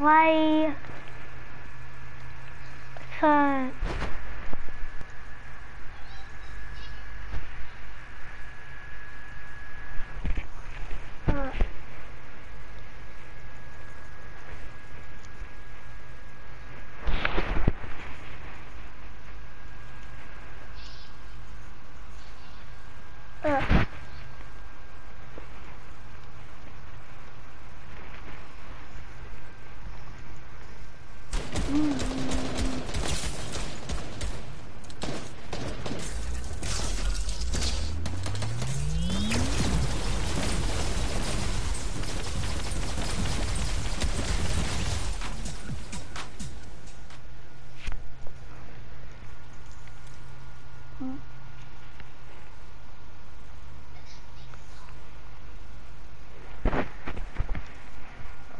play. So. Uh, uh,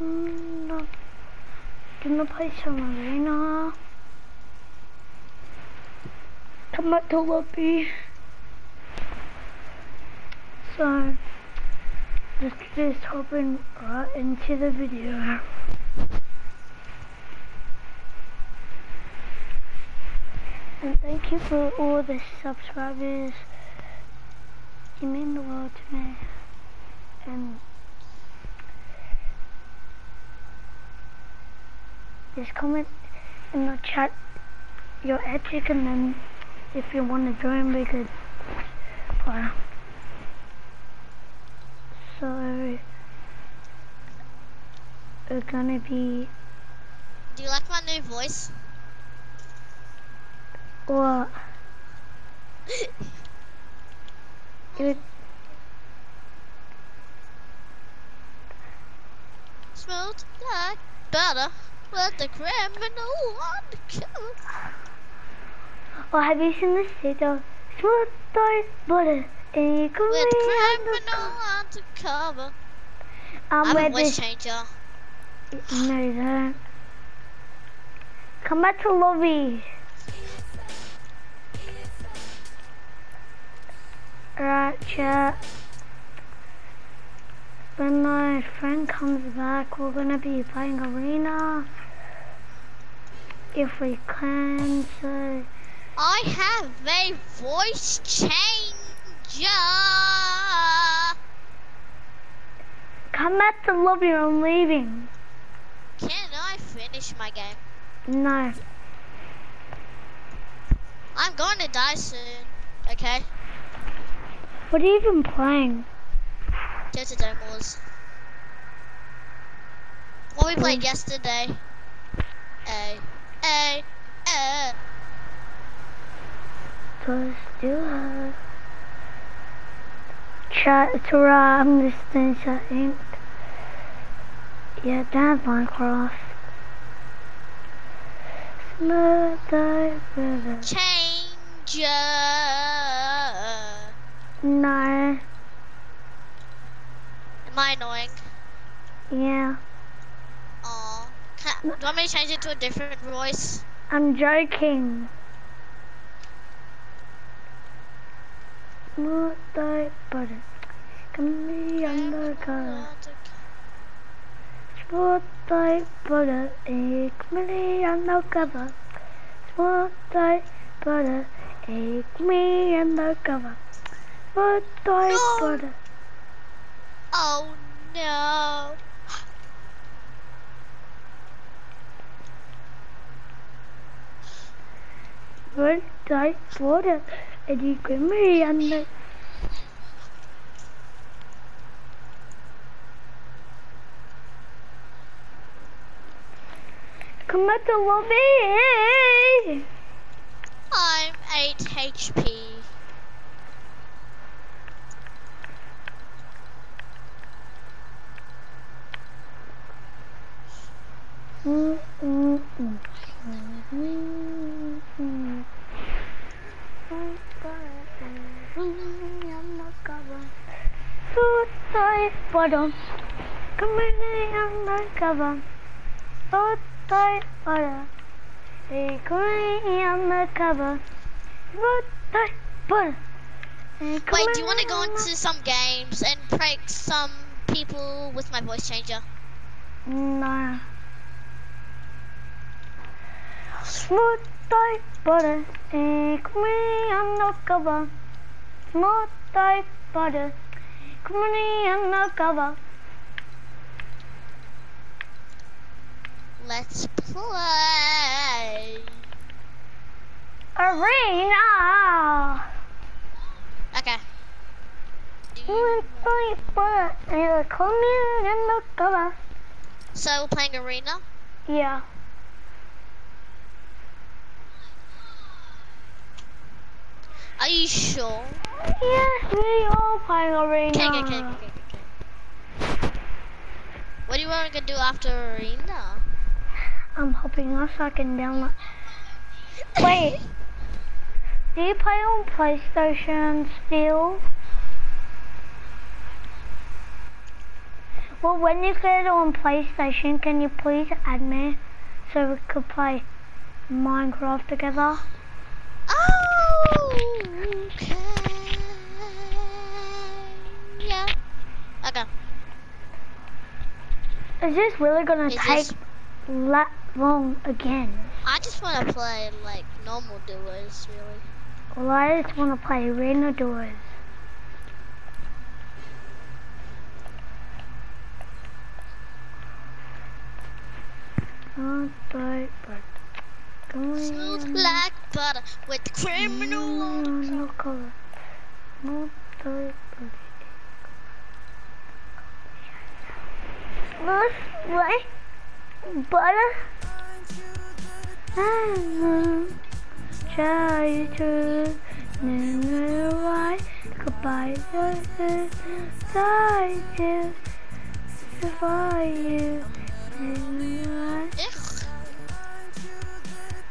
Mm, no. Gonna play some arena. Come back to lobby. So, let's just hopping right into the video. And thank you for all the subscribers. You mean the world to me. And just comment in the chat your epic and then if you want to join we could play. So we're gonna be Do you like my new voice? what it Smelled like butter with the criminal on the cover. or have you seen this video? Smooth dark butter and you can With criminal on the cover. the I'm um, a voice changer. no you don't. Come back to lobby. Right, chat. When my friend comes back, we're gonna be playing arena. If we can, so I have a voice changer. come back to lobby. I'm leaving. Can I finish my game? No, I'm going to die soon. Okay? what are you even playing? Delta Dome Wars. What we played yesterday. A uh, do Pozdrav. Try I'm listening to Ink. Yeah, that's Minecraft. Smooth the river. No. Am I annoying? Yeah. Aww. Can, do you want me to change it to a different voice? I'm joking. Smooth dive butter. Come me undercover. Smooth dive butter. Egg me undercover. Smooth dive butter. Egg me undercover. Smooth dive No. butter. Oh no. World Drive Water and you can marry and Come at the lobby! I'm 8 HP. Mm -mm -mm. I kominy undercover. Wait, do you want to go into some games and prank some people with my voice changer? Nah. Smooth type butter, take me undercover. Smooth type butter take me undercover. Let's play. Arena! Okay. Do Smooth you- like butter, take me undercover. So we're playing arena. Yeah. Are you sure? Yes, we all playing arena. Okay, okay, okay, okay, okay. What do you want to do after arena? I'm hoping else I can download. Wait. Do you play on PlayStation still? Well, when you get on PlayStation, can you please add me so we could play Minecraft together? Okay. Yeah. Okay. Is this really gonna Is take this- that long again? I just want to play like normal duos, really. Well, I just want to play Arena Doors. Oh, but, going Smooth on- like butter with criminal Mm, no color. No, but. Smooth like butter. Mm, Try to never why goodbye to try to survive you. Ugh.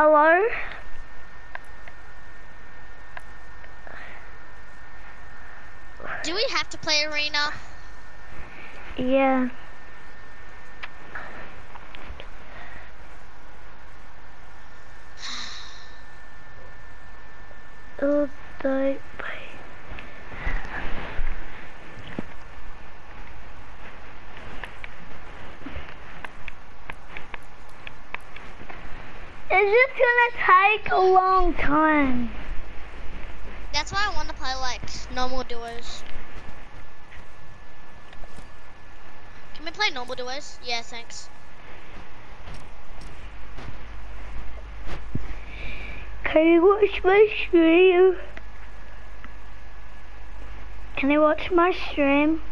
Hello? Do we have to play arena? Yeah. Oh, die. It's just gonna take a long time. That's why I want to play like normal duos. Can we play normal duos? Yeah, thanks. Can you watch my stream? Can you watch my stream?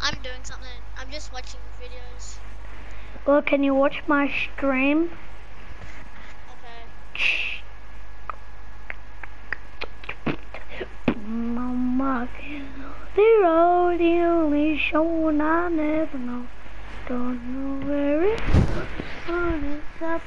I'm doing something. I'm just watching videos. Or can you watch my stream? Okay. Mama, zero, the only show I never know. Don't know where it's on, it's up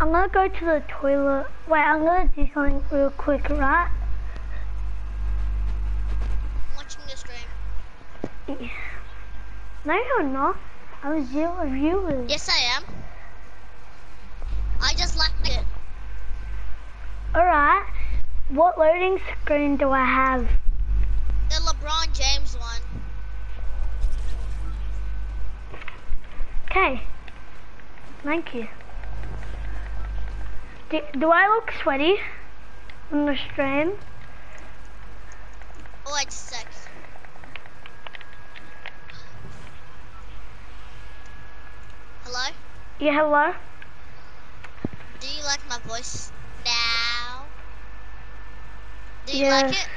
I'm gonna go to the toilet. Wait, I'm gonna do something real quick, right? I'm watching the No, you're not. I was zero viewers. Yes, I am. I just like it. Alright. What loading screen do I have? The LeBron James one. Okay. Thank you. Do, do I look sweaty? on the stream. Oh, wait a Hello? Yeah, hello? Do you like my voice now? Do you Yes. like it?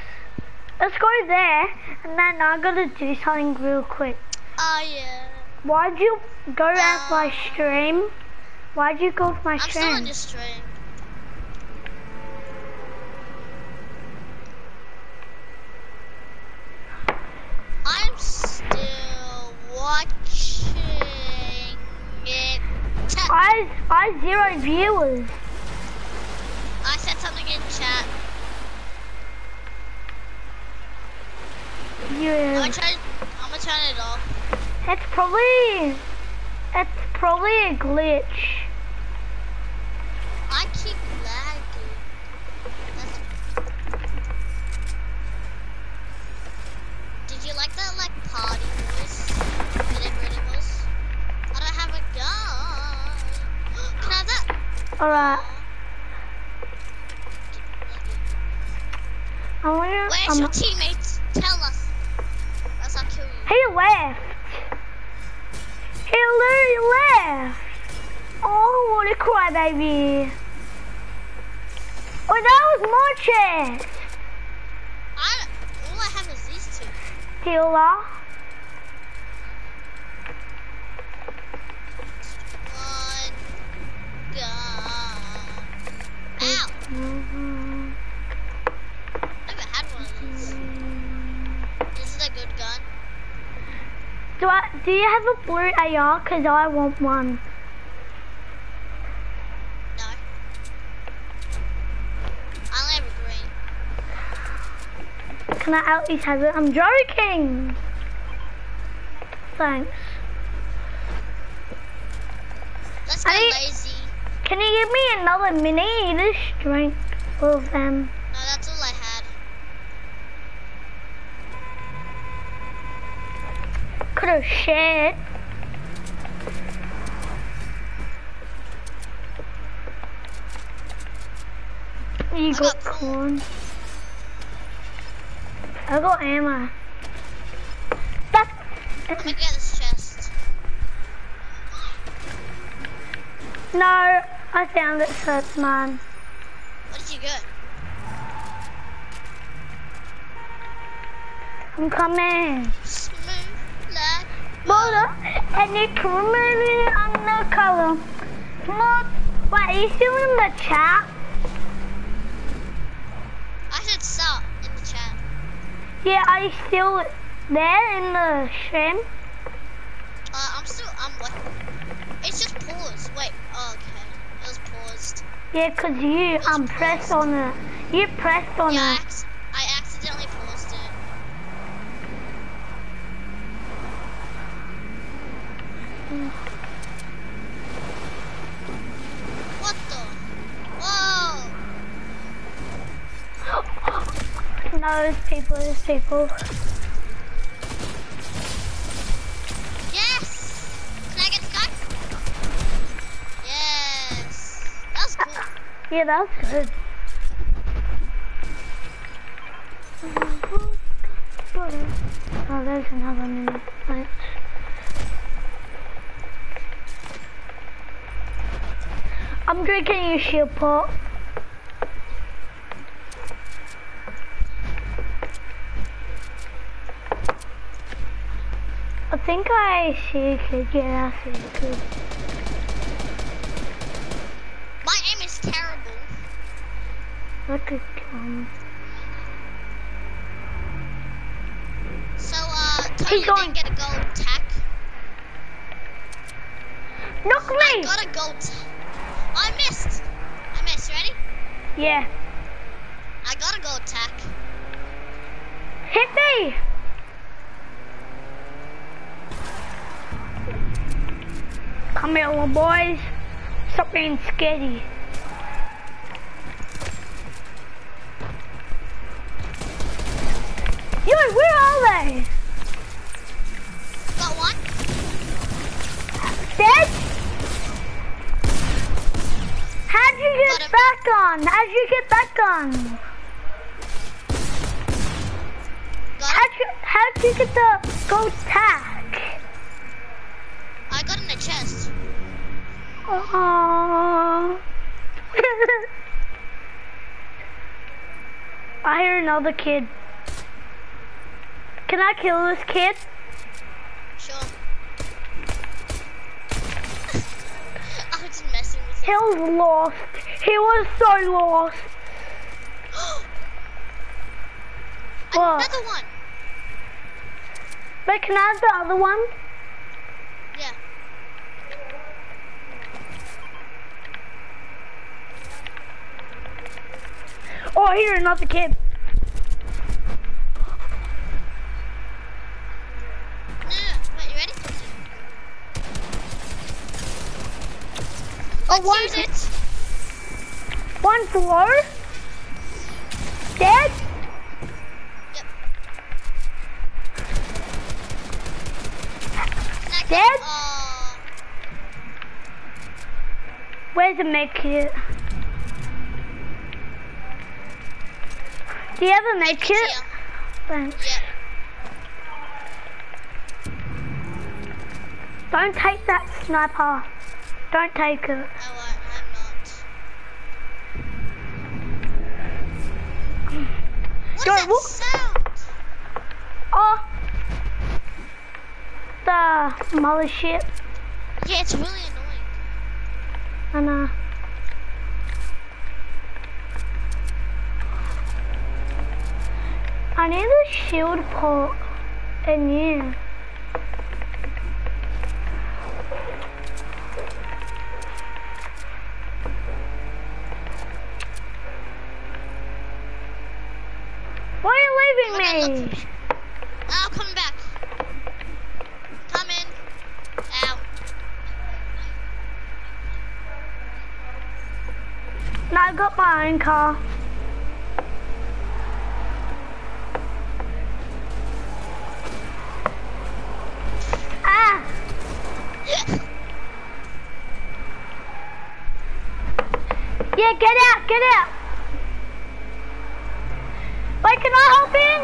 Let's go there, and then I gotta do something real quick. Oh yeah. Why'd you go out my Um, stream? Why'd you go to my I'm still on your stream. I'm still watching it. I I zero viewers. I said something in chat. I'm Yeah, gonna turn, I'm gonna turn it off. it's probably it's probably a glitch. Alright, I'm gonna. Where's I'm- your teammates? Tell us. Else I'll kill you. He left. He literally left. Oh, what a crybaby. Oh, that was my chest. I all I have is these two. Healer. One gun. Ow! Mhm. Never had one of these. Is it a good gun? Do I? Do you have a blue AR? Cause I want one. No. I only have a green. Can I at least have it? I'm joking. Thanks. Let's go lazy. Can you give me another mini? This strength of them. No, that's all I had. Have shared. You I got got corn. I got ammo. That's I'm gonna get this chest. no. I found it, it's mine. What did you get? I'm coming. Like Butter and you come in undercover. Not. Wait, are you still in the chat? I said stop in the chat. Yeah, are you still there in the stream? Uh, I'm still, I'm what? It's just paused. Wait, oh, okay. It was paused. Yeah, 'cause you um pressed on it. You pressed on Yeah, I, it. ac- I accidentally paused it. What the? Whoa! No, there's people, there's people. Yes! Can I get the gun? Yes! That was cool. Yeah, that's good. Oh, there's another mini. Thanks. I'm drinking your shield pot. I think I see a kid. Yeah, I see a kid. My aim is terrible. Look at him. So, uh, Tony He's going- didn't get a gold tack. Knock I me! got a gold I missed! I missed, ready? Yeah. I got a gold tack. Hit me! Come here, little boys. Stop being scaredy. Yo, where are they? Got one? Dead? How'd you get that gun? How'd you get that gun? Got How'd you, how'd you get the gold tag? I got in a chest. Aww. I hear another kid. Can I kill this kid? Sure. I was just messing with He was lost. He was so lost. What? Another one. Wait, can I have the other one? Yeah. Oh, hear another kid. No, no, no. Wait, you ready? Oh, one, it. one below. Dead? Yep. Dead? Oh, Where's the med kit? Do you have a med kit? Thanks. Yeah. Don't take that sniper. Don't take it. I won't. I'm not. What that sound? Oh. The mothership. Yeah, it's really annoying. I know. I need a shield port in you. Why are you leaving me? Oh, coming back. Coming. Ow. No, I got my own car. Ah! Yeah, get out, get out. Wait, can I hop in? Ah! Let go. Ow. He's just so annoying. Keep going straight.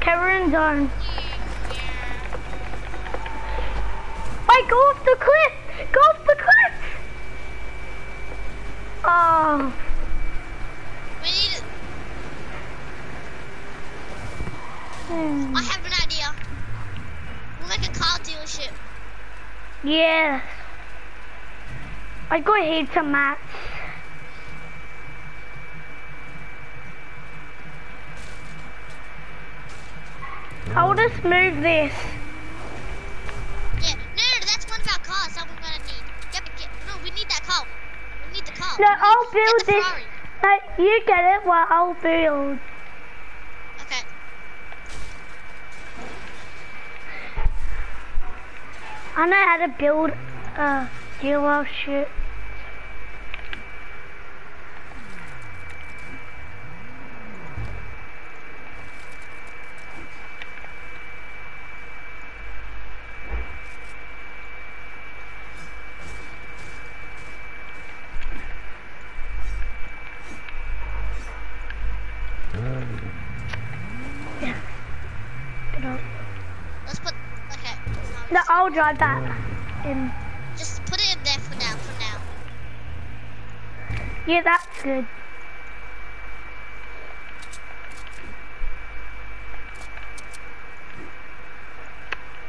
Karen zone. Wait, go off the cliff! Go off the cliff! Oh, We need it. hmm. I have an idea. We'll make a car dealership. yes. I got heaps of mats. I'll just move this. Yeah. No, no, no, that's one of our cars that we're gonna need. Get, get, no, we need that car. We need the car. No, I'll build this. No, you get it while I'll build. Uh, okay. I know how to build a dealership. Get up. Let's put. Okay. No, No, that in. just put it in there for now. For now. Yeah, that's good.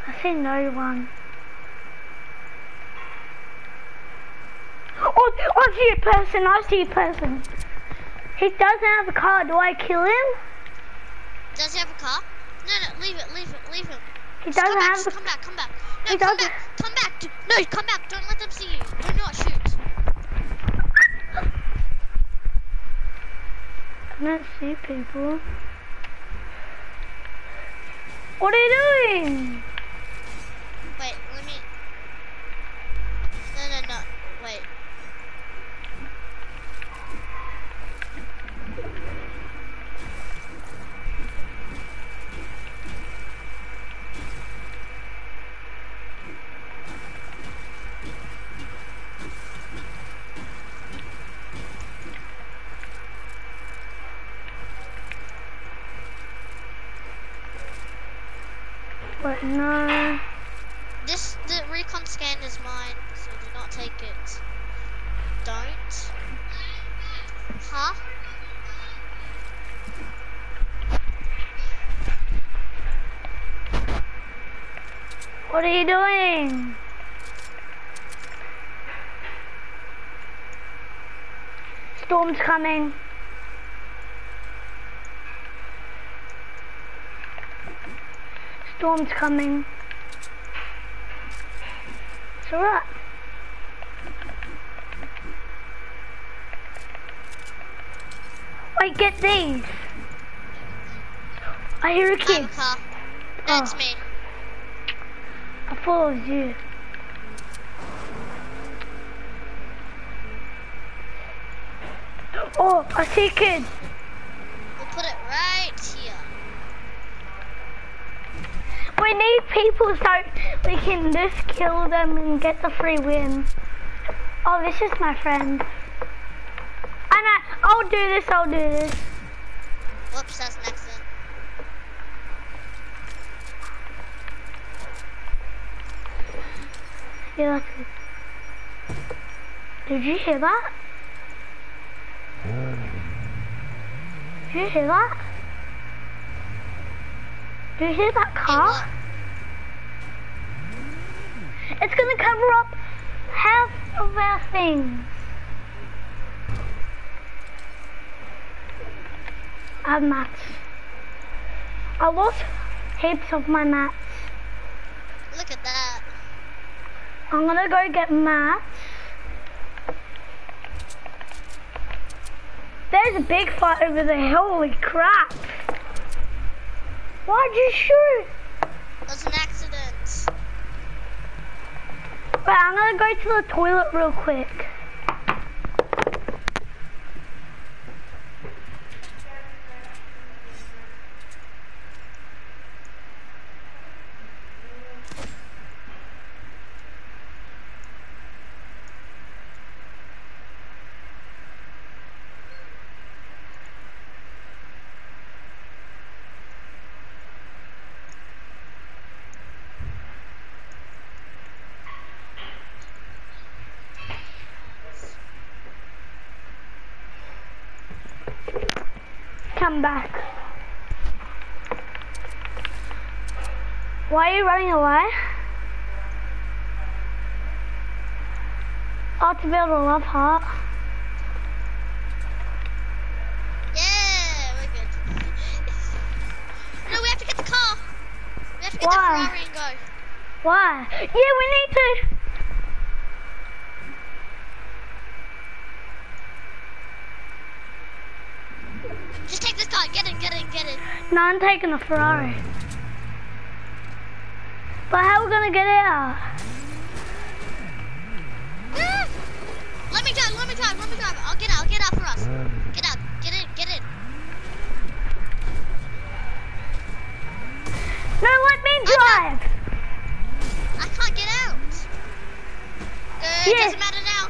I see no one. Oh, I see a person, I see a person. He doesn't have a car, do I kill him? Does he have a car? No, no, leave it, leave it, leave him. He doesn't come back, have come back, come back. No, come doesn't- back, come back. No, come back. Don't let them see you. Do not shoot. I don't see people. What are you doing? Wait, let me. No, no, no. Wait. But no. This the recon scan is mine, so do not take it. Don't. Huh? What are you doing? Storm's coming. Storm's coming. It's alright. Wait, get these. I hear a kid. That's Oh. me. I thought it was you. Oh, I see a kid. We'll put it right here. We need people so we can just kill them and get the free win. Oh, this is my friend. And I, I'll do this. I'll do this. Whoops, that's an accident. Yeah, it. Did you hear that? Did you hear that? Did you hear that car? It's gonna cover up half of our things. I have mats. I lost heaps of my mats. Look at that. I'm gonna go get mats. There's a big fight over there. Holy crap. Why'd you shoot? It was an accident. Wait, I'm gonna go to the toilet real quick. Come back. Why are you running away? Oh, to build a love heart. Yeah, we're good. no, we have to get the car. We have to get Why? the Ferrari and go. Why? Yeah, we need to. Just take this car. Get in, get in, get in. No, I'm taking the Ferrari. But how are we gonna get out? Ah! Let me drive, let me drive, let me drive. I'll get out, get out for us. Get out, get in, get in. No, let me drive. I can't get out. Uh, Yeah. It doesn't matter now.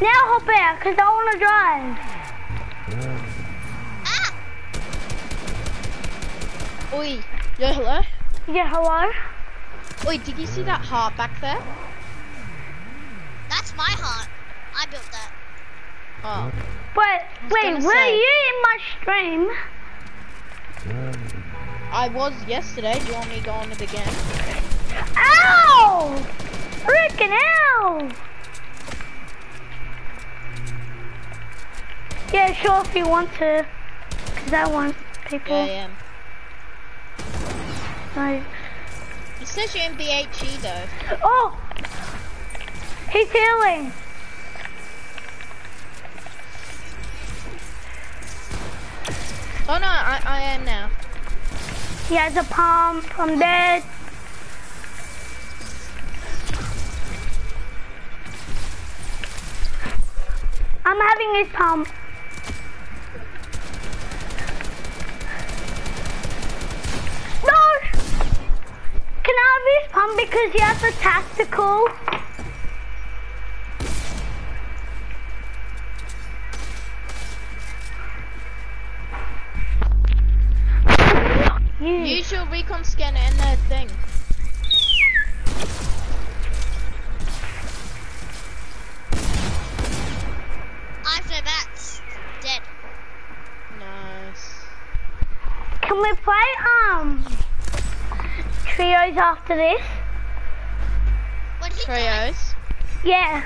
Now hop out, because I want to drive. Ah! Oi, yeah, hello? Yeah, hello? Wait, did you see that heart back there? That's my heart. I built that. Oh. Wait, wait, were say- you in my stream? I was yesterday. Do you want me to go on it again? Ow! Freaking ow! Yeah, sure if you want to. Because I want people. Yeah, I am. Like, It says you're in BHE though. oh! He's healing. Oh no, I, I am now. He has a pump. I'm dead. I'm having his pump. No! Can Have pump because he has a tactical? You. Use your recon scanner in that thing. I've no bats. Dead. Nice. Can we play um trios after this? What did? Trios. Yeah.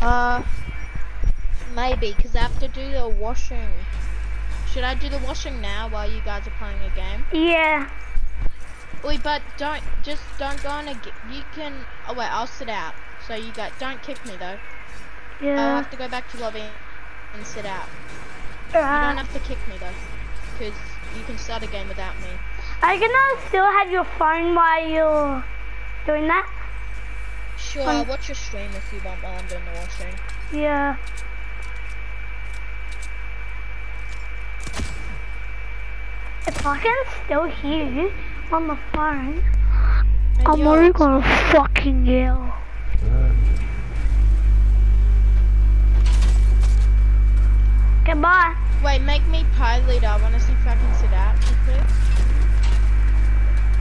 Uh, maybe, because I have to do the washing. Should I do the washing now while you guys are playing a game? Yeah. Wait, but don't, just don't go on a, g- you can, oh wait, I'll sit out. So you guys, don't kick me though. Yeah. I'll have to go back to lobby and sit out. You don't have to kick me though. Because you can start a game without me. Are you gonna still have your phone while you're doing that? Sure, Um, I'll watch your stream if you want while I'm doing the washing. Yeah. If I can still hear you on the phone, Maybe I'm already gonna fucking yell. Goodbye. Wait, make me pie leader. I want to see if I can sit out quickly.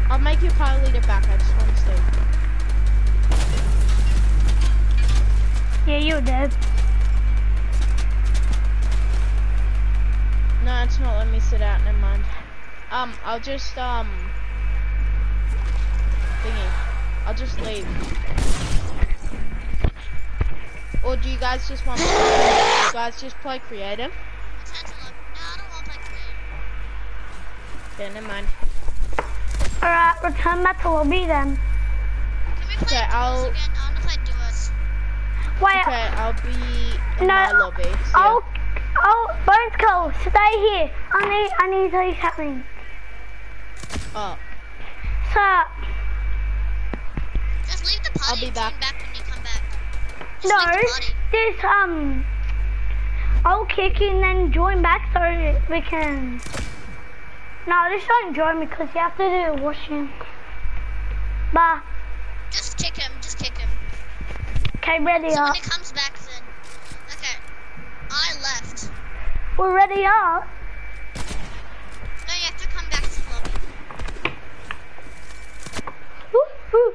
I'll make you pie leader back. I just want to see. Yeah, you're dead. No, it's not letting me sit out. Never mind. Um, I'll just um. Thingy. I'll just leave. Or do you guys just want? you guys just play creative? Return. No, I don't want to play creative. Yeah, never mind. Alright, return back to lobby then. Can we play Okay, duos I'll- again? I want to play duos. Wait, Okay, I'll be in No, my lobby. See ya. I'll, oh, Bones Cole, stay here. I need, I need to tell you something. Oh, So, Just leave the party I'll be and back. back when you come back. Just no, leave the party. this, um, I'll kick you and then join back so we can, no, this don't join me because you have to do the washing. But, Just kick him. Just kick him. okay, ready So up. when he comes back, then. Okay. I left. We're ready up. No, you have to come back to woo.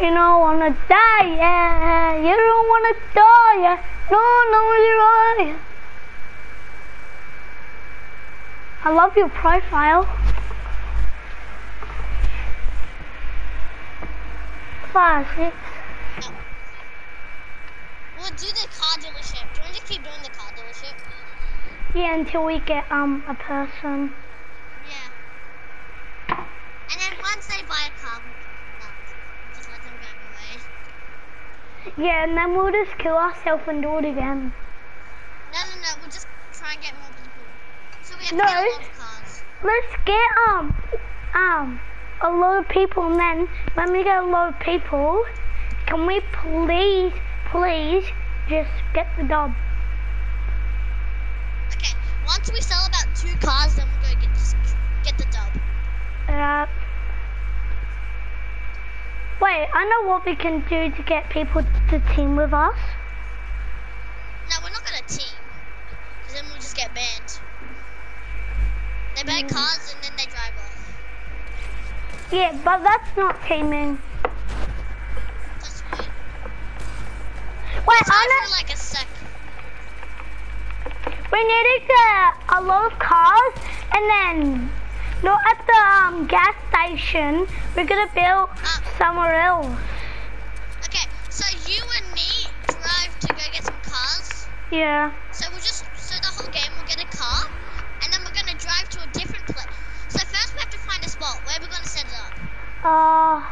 You don't wanna die, yeah. You don't wanna die, yeah. No, no, you're right. I love your profile. Five, six. We'll do the car dealership. Do you want to keep doing the car dealership? Yeah, until we get um a person. Yeah. And then once they buy a car, we'll uh, just let them drive away. Yeah, and then we'll just kill ourselves and do it again. No, no, no. We'll just try and get more people. So we have No. to get a lot of cars. Let's get um um a lot of people and then when we get a lot of people, can we please, please just get the dub? Okay. Once we sell about two cars, then we're gonna get get the dub. Uh, wait, I know what we can do to get people to team with us. No, we're not gonna team. Cause then we'll just get banned. They buy cars and then they drive off. Yeah, but that's not teaming. That's weird. Wait, I for like a sec. we need to a lot of cars and then not at the um, gas station. We're gonna build somewhere else. Okay, so you and me drive to go get some cars. Yeah. So we'll just so the whole game we'll get a car, uh,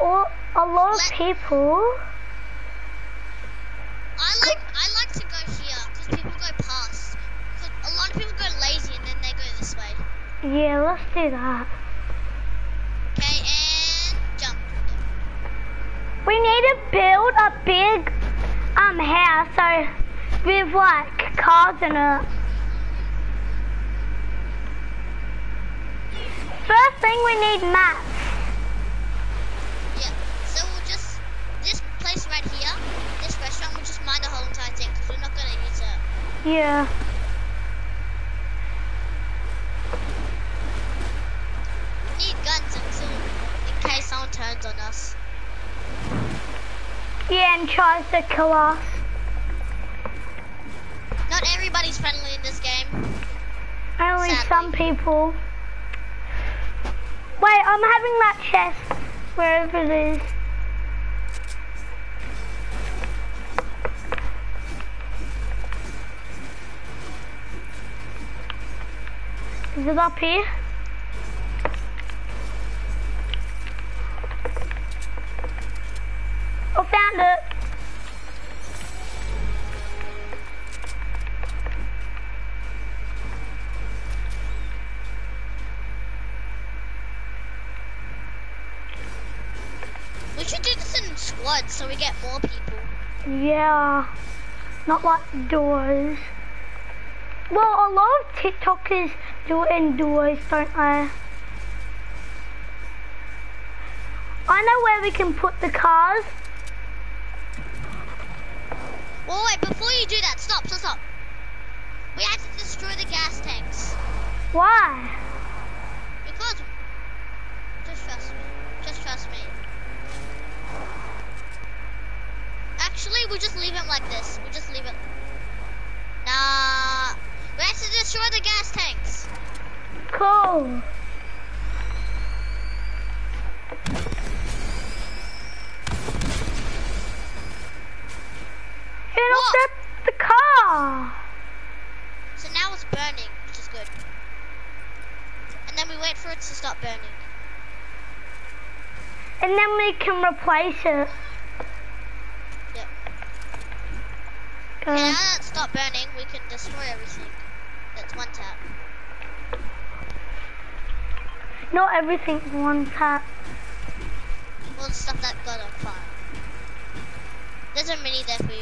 all, a lot Let of people. I like I like to go here because people go past. Because A lot of people go lazy and then they go this way. Yeah, let's do that. Okay, and jump. We need to build a big um house so with like cars in it. First thing we need maps. Yeah. So we'll just this place right here, this restaurant, we'll just mine the whole entire thing because we're not gonna use it. Yeah. We need guns until in case someone turns on us. Yeah, and tries to kill us. Not everybody's friendly in this game. Only Sadly. some people. Wait, I'm having that chest wherever it is. Is it up here? So we get more people. Yeah, not like doors. Well, a lot of TikTokers do it indoors, don't they? I know where we can put the cars. Well, wait, before you do that, stop, stop, stop. We have to destroy the gas tanks. Why? Because, just trust me. Just trust me. Actually, we just leave it like this. We just leave it. Nah. We have to destroy the gas tanks. Cool. Off What? the, the car. So now it's burning, which is good. And then we wait for it to stop burning. And then we can replace it. Yep. Go. And now that it's stopped burning, we can destroy everything. That's one tap. Not everything one tap. All the stuff that got on fire. There's a mini there for you.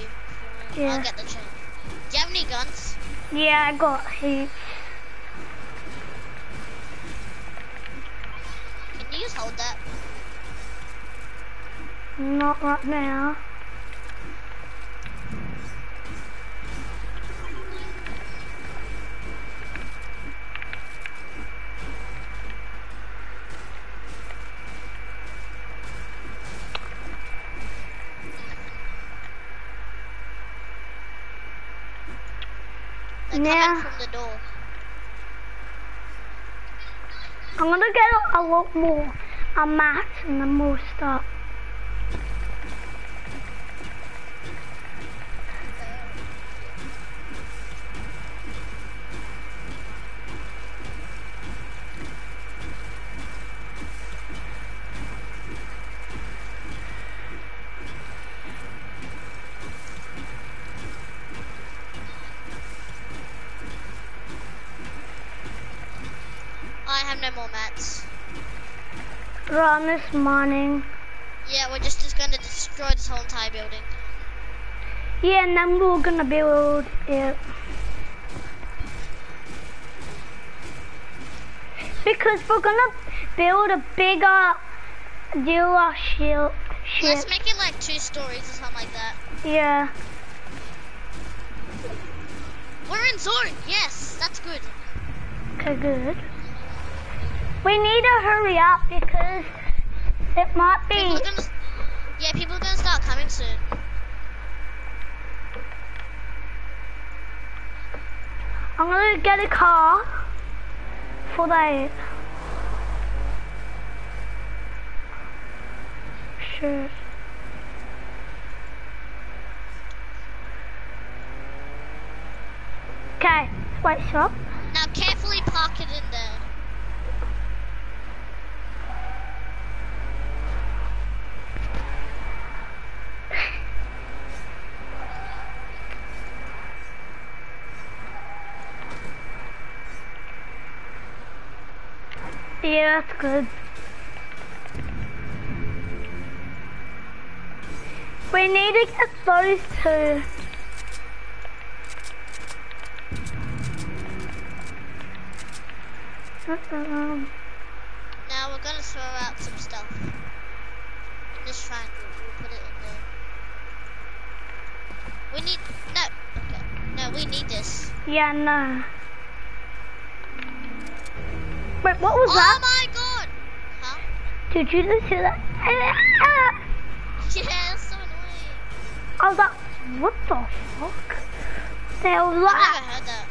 You. Yeah. I'll get the chain. Do you have any guns? Yeah, I got heaps. Can you just hold that? Not right now. They're from the door. I'm gonna get a lot more a mat and then we'll start. Run this morning. Yeah, we're just, just gonna destroy this whole entire building. Yeah, and then we're gonna build it. Because we're gonna build a bigger dealership. Let's make it like two stories or something like that. Yeah. We're in zone. Yes, that's good. Okay, good. We need to hurry up because it might be. are gonna. Yeah, people are gonna start coming soon. I'm gonna get a car for that. Sure. Okay, wait, stop. Now carefully park it in there. Yeah, that's good. We need to get those two. Um, Now we're gonna throw out some stuff. In this triangle, we'll put it in there. We need no. Okay. No, we need this. yeah, no. Wait, what was oh that? Oh my god! Huh? Did you just hear that? Yeah, that's so annoying. I was like, what the fuck? The hell was I've that? never heard that.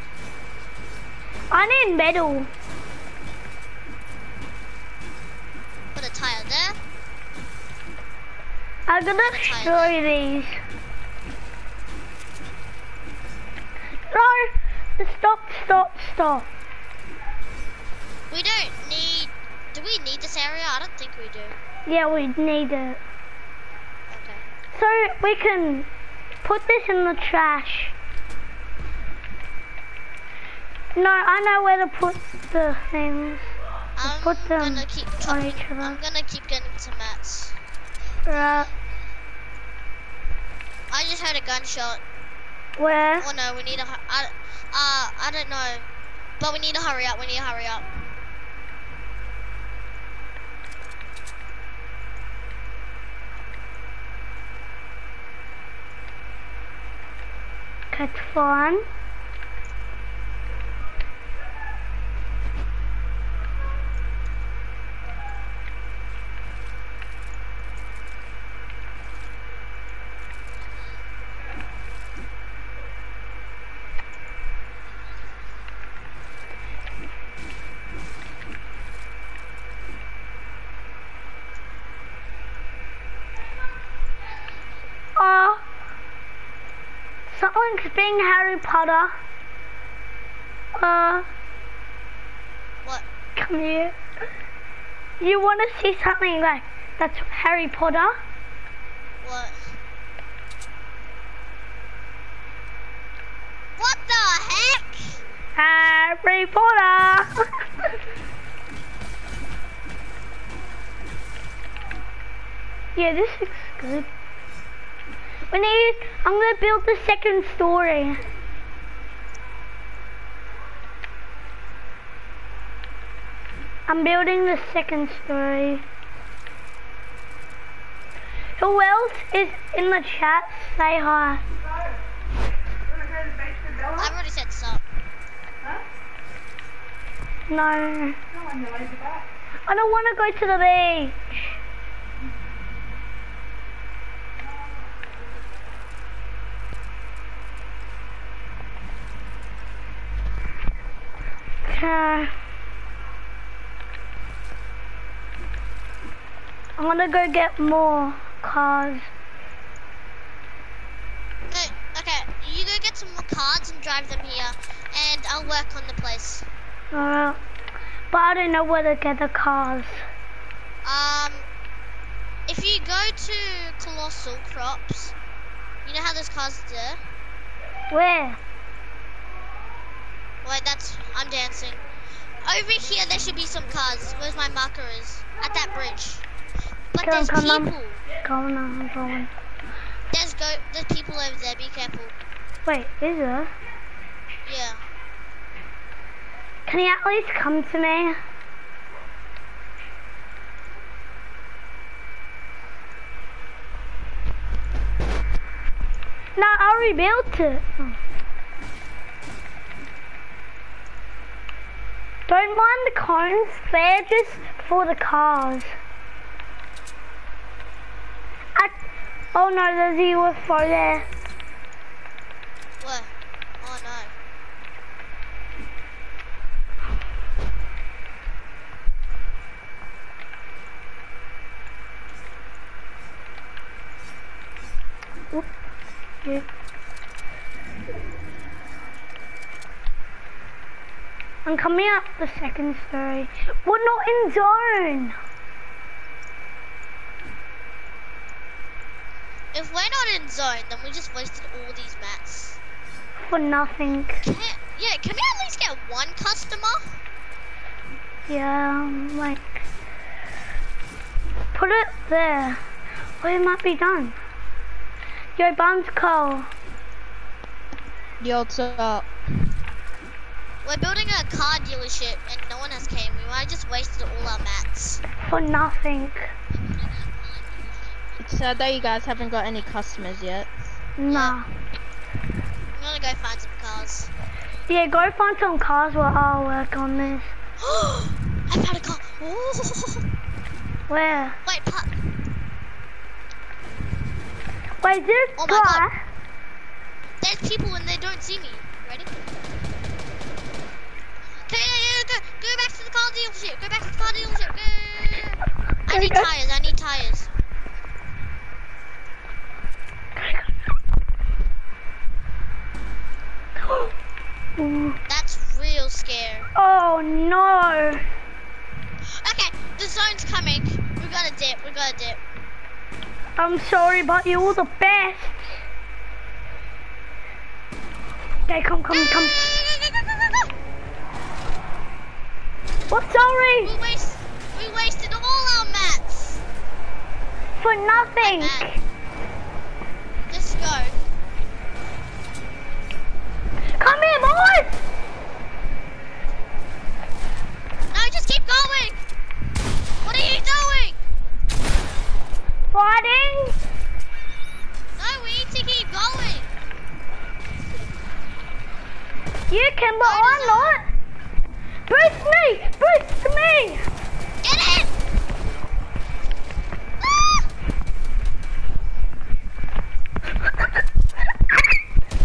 I need metal. Put a tire there. I'm gonna destroy these. No! Stop, stop, stop. We don't need. Do we need this area? I don't think we do. Yeah, we need it. Okay. So we can put this in the trash. No, I know where to put the things. I'm put them gonna keep on each other. I'm gonna keep getting some mats. Right. I just heard a gunshot. Where? Oh no, we need to. hu- uh, I don't know, but we need to hurry up. We need to hurry up. That's fun. Oh, someone's Harry Potter. Uh, What? come here. You want to see something like that's Harry Potter? What? What the heck? Harry Potter. yeah, this looks good. We need. I'm gonna build the second story. I'm building the second story. Who else is in the chat? Say hi. I've already said sup. No. I don't want to go to the beach. Okay. I'm gonna go get more cars. No, okay, you go get some more cards and drive them here, and I'll work on the place. Alright. But I don't know where to get the cars. Um, if you go to Colossal Crops, you know how those cars there? Where? Wait, that's, I'm dancing. Over here, there should be some cars. Where's my marker is? At that bridge. But Come on, there's come on. people. Go on, I'm going. There's go, there's people over there. Be careful. Wait, is there? Yeah. Can you at least come to me? No, I rebuilt it. Oh. Don't mind the cones, they're just for the cars. I, oh no, there's a UFO there. What? Oh no. Yeah. I'm coming up the second story. We're not in zone. If we're not in zone, then we just wasted all these mats. For nothing. Can, yeah, can we at least get one customer? Yeah, um, like, put it there. Well, it might be done. Yo, Bum's Cole. Yo, what's up? We're building a car dealership and no one has came. We might have just wasted all our mats. For nothing. It's sad that you guys haven't got any customers yet. Nah. I'm gonna go find some cars. Yeah, go find some cars while I'll work on this. I found a car. Where? Wait, pa- Wait, this Oh my guy. God. there's people and they don't see me. Ready? Okay, go, go, go back to the car dealership. Go back to the car dealership. Go. I need Okay. tires. I need tires. That's real scare. Oh no. Okay, the zone's coming. We gotta dip. We gotta dip. I'm sorry, but you're all the best. Okay, come, come, come. Ah! Well, sorry We waste. We wasted all our mats. for nothing. Matt. Let's go. Come here, boys. No, just keep going. What are you doing? Fighting. No, we need to keep going. You can, but I'm not. Boost me! Boost me! Get in! Ah!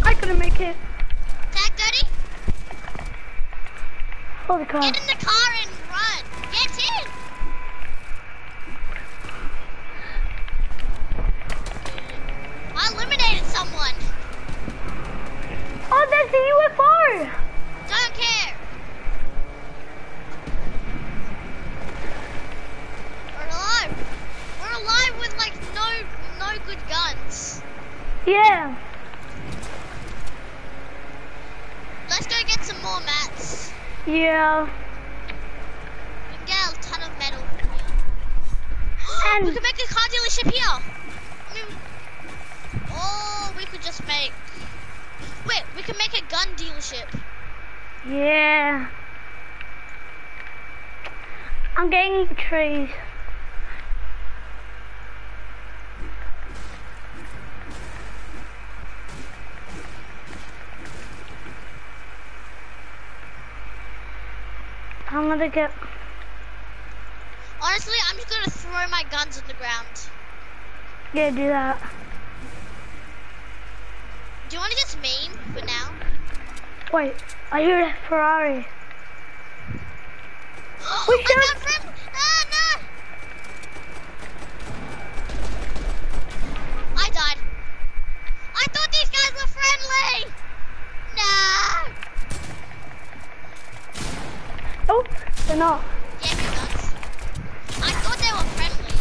I couldn't make it. Tag Dirty, Holy crap. get in the car and run. Get in. I eliminated someone. Oh, there's the UFO! Don't care. We're alive. We're alive with like no no good guns. Yeah. Let's go get some more mats. Yeah. We can get a ton of metal from here. we And can make a car dealership here. I mean, oh, we could just make. Wait, we can make a gun dealership. yeah. I'm getting trees. I'm gonna get. Honestly, I'm just gonna throw my guns on the ground. Yeah, do that. Do you want to just meme for now? Wait, I hear a Ferrari. Oh, We I found friend. Ah, no! I died. I thought these guys were friendly. No. Oh, they're not. Yeah, good guns. I thought they were friendly.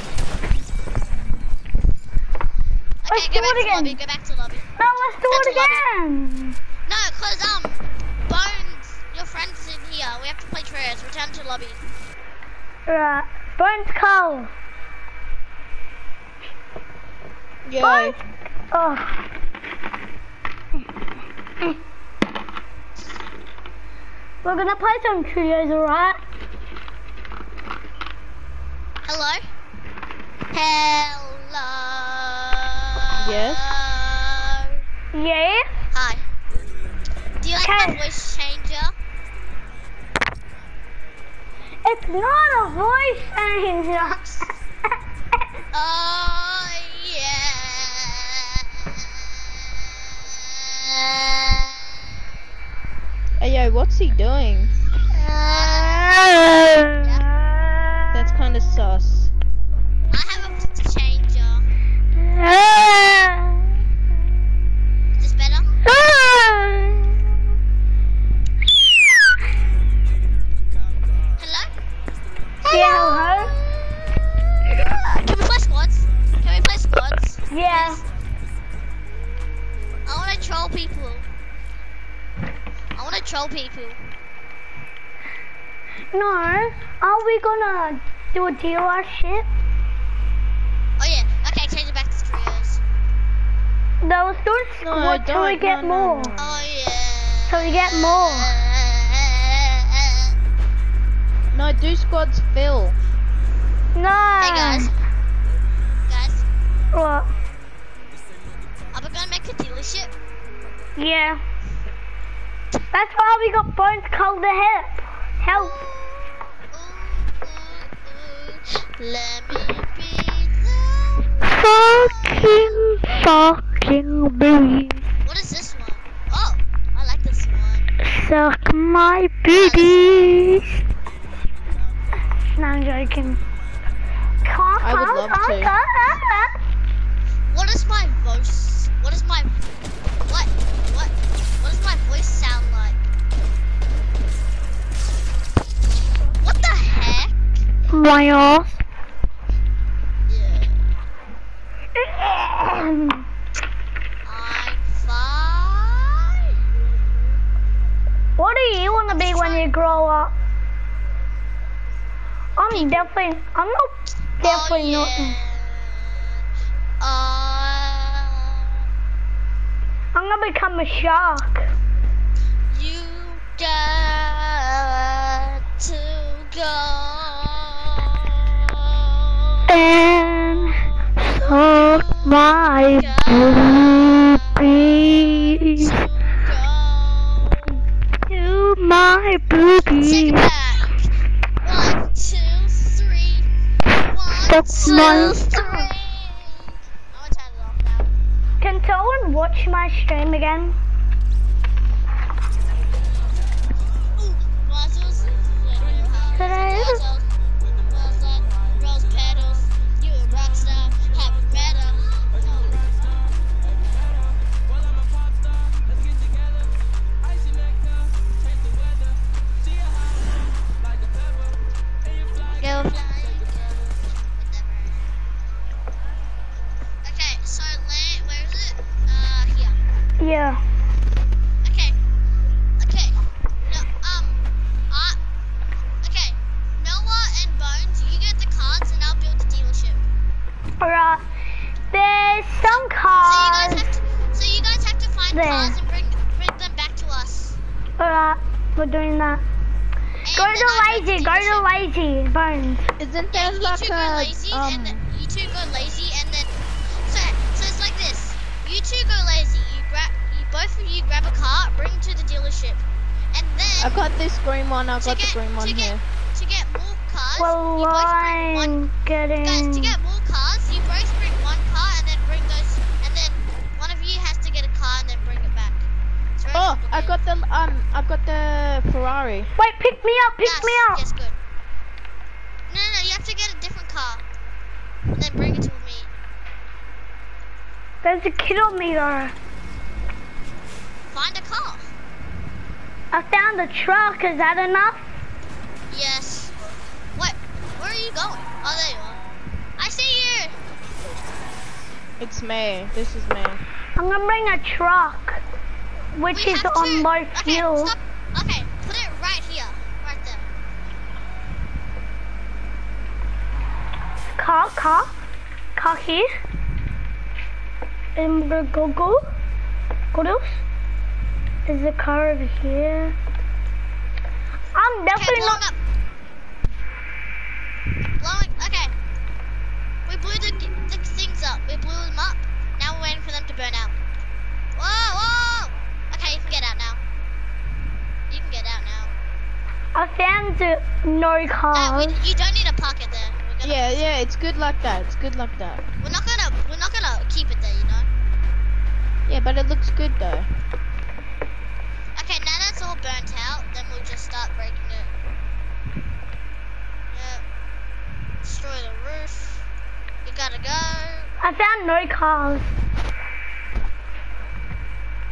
Let's Okay, do go back it to lobby. again. Go back to lobby. No, let's do That's it again. No, cause um, Bones, your friend's in here. We have to play Trios. Return to lobby. Right. Bones Cole. Yo, Bones. Oh. We're gonna play some trios, alright? Hello. Hello. Yes? Yeah? Hi. Do you like my voice changer? It's not a voice changer. Oh yeah. Hey yo, what's he doing? That's kind of sus. I have a voice changer. troll people. No, are we gonna do a dealership? Oh yeah. Okay, change it back to trios. No, let's do a No, squad till we get No, no, more. no. Oh yeah. So we get more. No, do squads fill. No. Hey guys. Guys, What? are we gonna make a dealership? Yeah. That's why we got bones called the hip. Help. The. Fucking, fucking breathe. What is this one? Oh, I like this one. Suck my boobies. No, I'm joking. I would love to. What is my voice? What is my what? What? What My ass. Yeah. What do you want to be when you grow up? I'm definitely, I'm not definitely oh, not. yeah. Uh, I'm gonna become a shark. you got to go. And suck my boobies. To my boobies. One, two, three. One, two, my- three. Can someone watch my stream again? Ooh, one. I to got the get green one to get here. to get more cars, Well, you both bring one getting. Guys, to get more cars, you both bring one car and then bring those, and then one of you has to get a car and then bring it back. Oh, I got the um, I got the Ferrari. Wait, pick me up, pick yes, me up. Yes, good. No, no, no, you have to get a different car and then bring it to me. There's a kilometer. Find a car. I found a truck, is that enough? Yes. What? Where are you going? Oh, there you are. I see you. It's me. This is me. I'm gonna bring a truck, which We is on to- low Okay, fuel. stop. Okay, put it right here, right there. Car, car, car here. And we're gonna go, go. What else? There's a car over here. I'm Okay, definitely blowing not. up. Blowing. Okay. We blew the, the things up. We blew them up. Now we're waiting for them to burn out. Whoa, whoa! Okay, you can get out now. You can get out now. I found uh, no car. No, we, you don't need to park it there. Yeah, yeah. It's good like that. It's good like that. We're not gonna. We're not gonna keep it there. You know. Yeah, but it looks good though. Okay, now that's all burnt out. Then we'll just start breaking it. Yeah. Destroy the roof. You gotta go. I found no cars.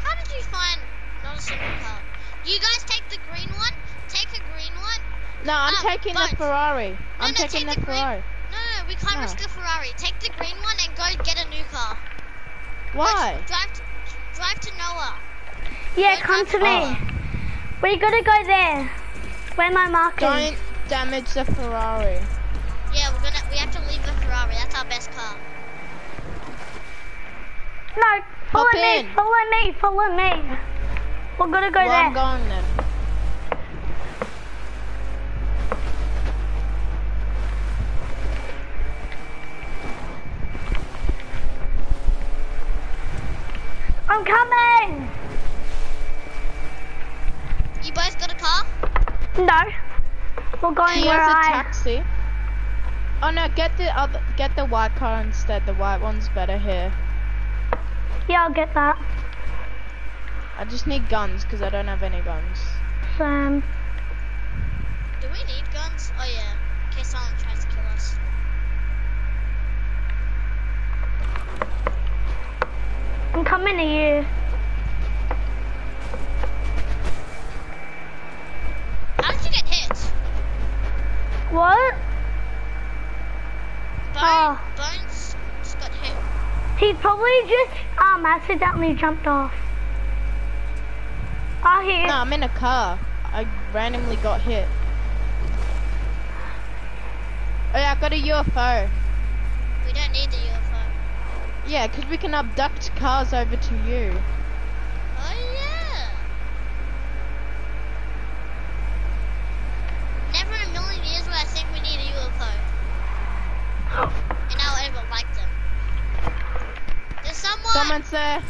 How did you find not a single car? You guys take the green one. Take a green one. No, I'm Um, taking but- the Ferrari. No, I'm no, taking take the the green- Ferrari. No, no, no, we can't No. risk a Ferrari. Take the green one and go get a new car. Why? Let's drive to, drive to Noah. Yeah, Go come drive to me. Noah. We gotta go there. Where am I marking? Don't damage the Ferrari. Yeah, we're gonna. We have to leave the Ferrari. That's our best car. No, follow Hop me, in. follow me, follow me. We're gonna go Well, there. I'm going then. I'm coming. You both got a car? No, we're going He where has a I. taxi. Oh no, get the other, get the white car instead. The white one's better here. Yeah, I'll get that. I just need guns because I don't have any guns. Sam. Do we need guns? Oh yeah. In case someone tries to kill us. I'm coming to you. What? Bone, Oh. Bones just got hit. He probably just um accidentally jumped off. Oh, he. No, I'm in a car. I randomly got hit. Oh yeah, I got a UFO. We don't need the UFO. Yeah, 'cause we can abduct cars over to you. Oh yeah. Never in a million years would I think we need a UFO. And I'll ever like them. There's someone. Someone's there.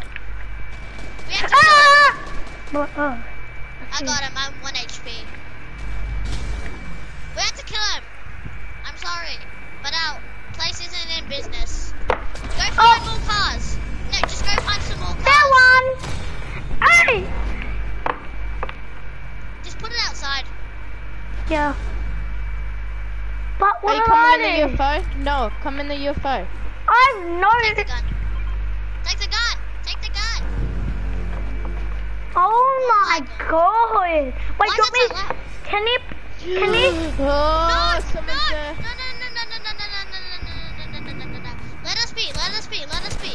We have to kill him. Ah! What? Oh. I got him. I'm one HP. We have to kill him. I'm sorry, but our place isn't in business. Go find Oh. more cars. No, just go find some more cars. That one. Hey. Just put it outside. Yeah. But what Are what you do coming I in the? UFO? No, come in the UFO. I've no. Take the gun. Oh my god. Wait, Why drop is me. it so? Can you? Can you? Oh, No, someone's no, there. no, no, no, no, no, no, no, no, no, no, no, no, no, no, no. Let us be. Let us be. Let us be.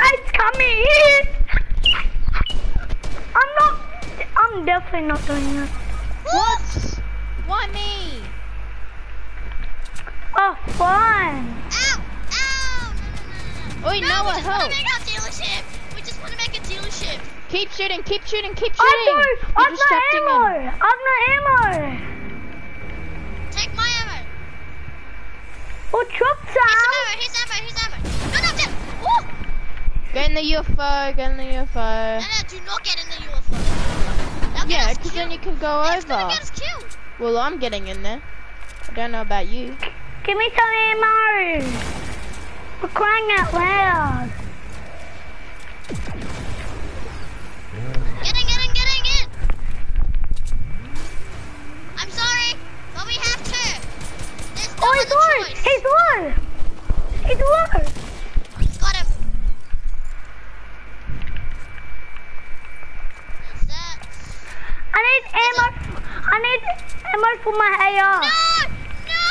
It's coming in. I'm not. I'm definitely not doing that. What? Why me? Oh, fun. Ow! Ow! No, no, no, no, no. Oi, No, Noah, we just want help. to make our dealership. We just want to make a dealership. Keep shooting, keep shooting, keep I shooting. do. You're I've no ammo. him. I've no ammo. Take my ammo. Oh, well, drop Here's some. some ammo. Here's ammo. Here's ammo. No, no, no. Woo! Get in the UFO, get in the UFO. no, do not get in the UFO. They'll Yeah, because then you can go It's gonna over. get us killed. Well, I'm getting in there. I don't know about you. Give me some ammo. We're crying out loud. Oh, it's He's It's He's It's! Got him! I need ammo. I need ammo for my AR. No! No!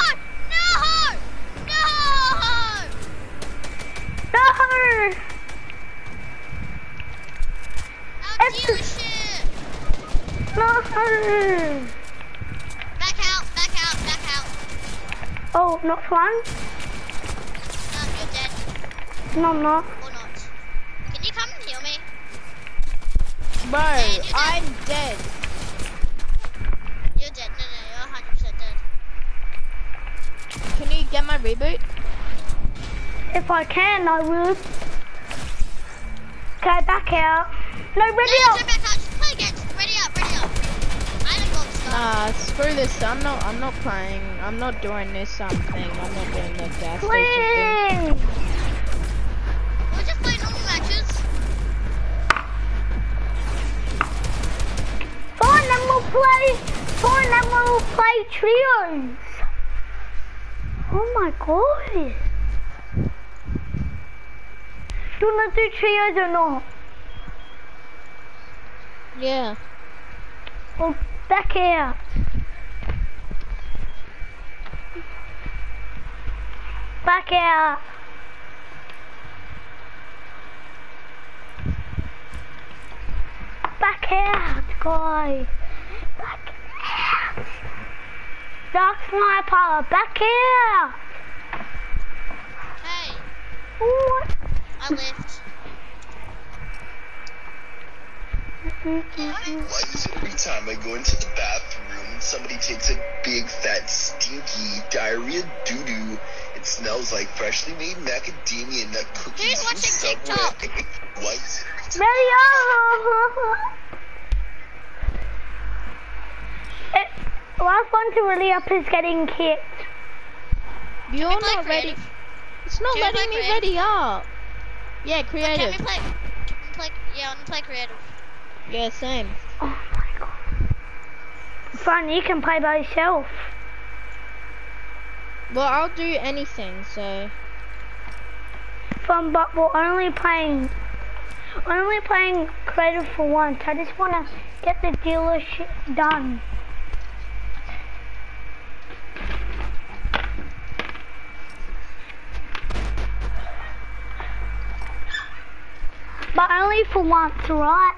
No! No! No! No! Oh, not one. No, you're dead. No, I'm not. Or not. Can you come and heal me? Bro, Man, you're dead. I'm dead. You're dead. No, no, you're 100% dead. Can you get my reboot? If I can, I would. Okay, back out. No, ready no, up. turn back out. Just play again. Ready up, ready up. I'm a gold star. Nah, screw this. I'm not. I'm not playing. I'm not doing this um thing. I'm not doing the gas station thing. Please. We'll just play normal matches. Fine, then we'll play. Fine, then we'll play trios. Oh my god. Do you want to do trios or not? Yeah. Well, back back out. Back out, guys. Back out. Dark sniper, back out. Hey. What? I left. Why is every time I go into the bathroom, somebody takes a big, fat, stinky, diarrhea doo-doo it smells like freshly made macadamia nut cookies. Who's from watching Subway. TikTok? Why is it every time? Ready up! It, last one to really up is getting kicked. You're we play not ready. creative? It's not Can letting me ready up. Yeah, But can we creative. play? Can we play? Yeah, I want to play creative. Yeah, same. Oh my god. Fun, you can play by yourself. Well, I'll do anything, so. Fun, but we're only playing, only playing creative for once. I just want to get the dealership done. But only for once, right?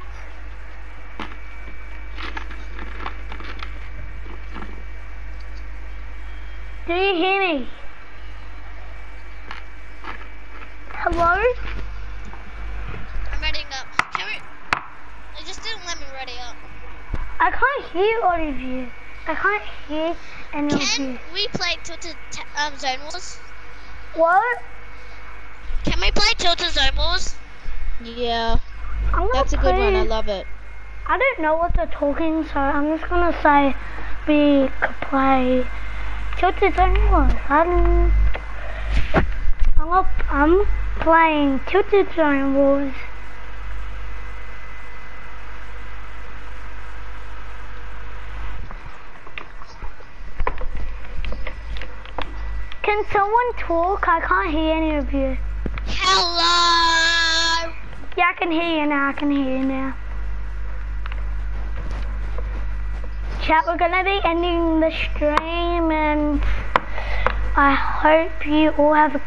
Do you hear me? Hello? I'm readying up. Can we? They just didn't let me ready up. I can't hear all of you. I can't hear any of you. Can we play Tilted t- um, Zone Wars? What? Can we play Tilted Zone Wars? Yeah, I'm gonna that's a good one. I love it. I don't know what they're talking, so I'm just gonna say we could play Zone Wars. I'm, I'm, up, I'm playing Tilted Zone Wars. Can someone talk? I can't hear any of you. Hello. Yeah, I can hear you now. I can hear you now. Chat, we're gonna be ending the stream, and I hope you all have a